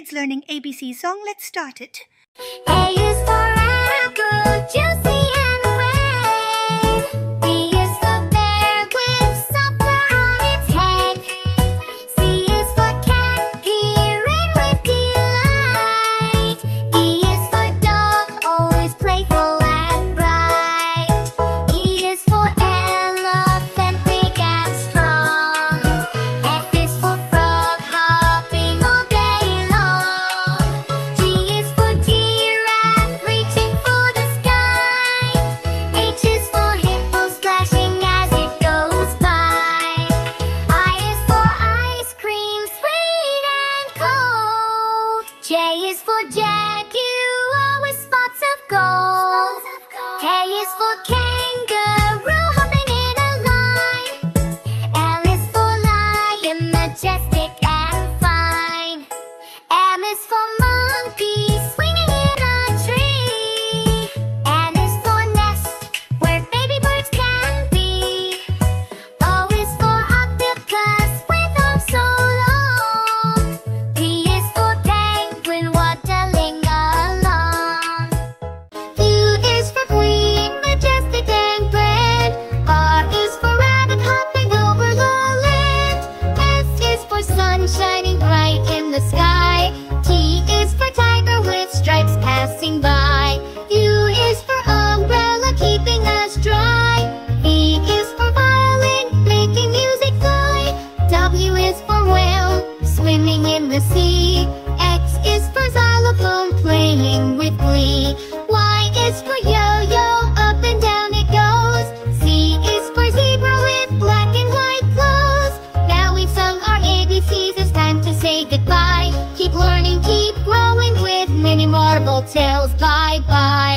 kids learning ABC song, let's start it. A is for apple, juicy. J is for Jack, you always spots of gold. K is for K. passing by. U is for umbrella, keeping us dry. V is for violin, making music fly. W is for whale, swimming in the sea. X is for xylophone, playing with glee. Y is for keep growing with Mini Marvel Tales. Bye bye.